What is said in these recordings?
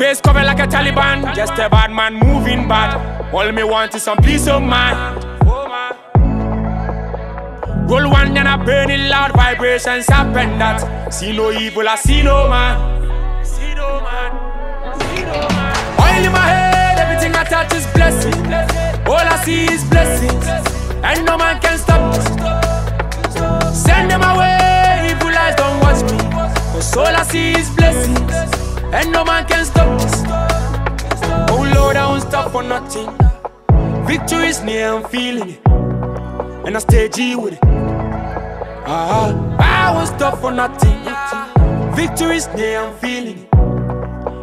Face covered like a Taliban, just a bad man moving bad. All me want is some peace of mind. Roll one and I burn it loud, vibrations happen that. See no evil, I see no man. See no man. See no man. Oil in my head, everything I touch is blessing. All I see is blessings, and no man can stop us. Send them away, evil eyes don't watch me. Cause all I see is and no man can stop us. Oh Lord, I won't stop for nothing. Victory is near, I'm feeling it. And I stay G with it. Ah, I won't stop for nothing. Victory is near, I'm feeling it.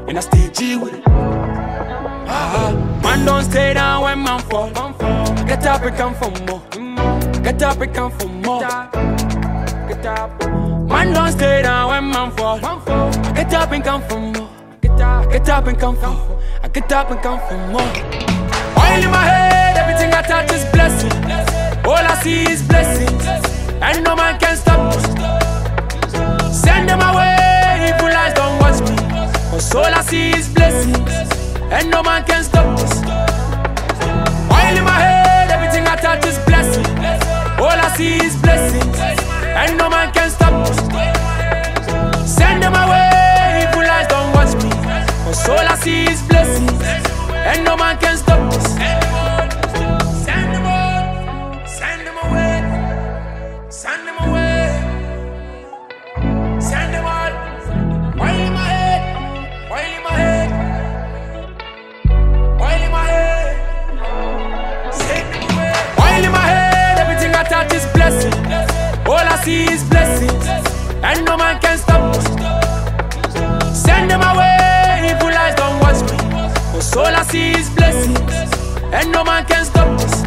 And I stay G with it. Ah, man don't stay down when man fall. Get up and come for more. Get up and come for more. Get up. Man don't stay down when man fall. Get up and come for more. Get up, and come for. I get up and come for more. Oil in my head, everything I touch is blessing. All I see is blessings, and no man can stop us. Send them away, evil eyes don't watch me. Cause all I see is blessings, and no man can stop us. Oil in my head, everything I touch is blessing. All I see is blessings, and no man can and no man can stop us. Send them all, send them away, send them away, send them all. Oil in my head, oil in my head, oil in my head. Send them away. Oil in my head, everything I touch is blessing. All I see is blessings, and no man can stop us. Send them away, stop this.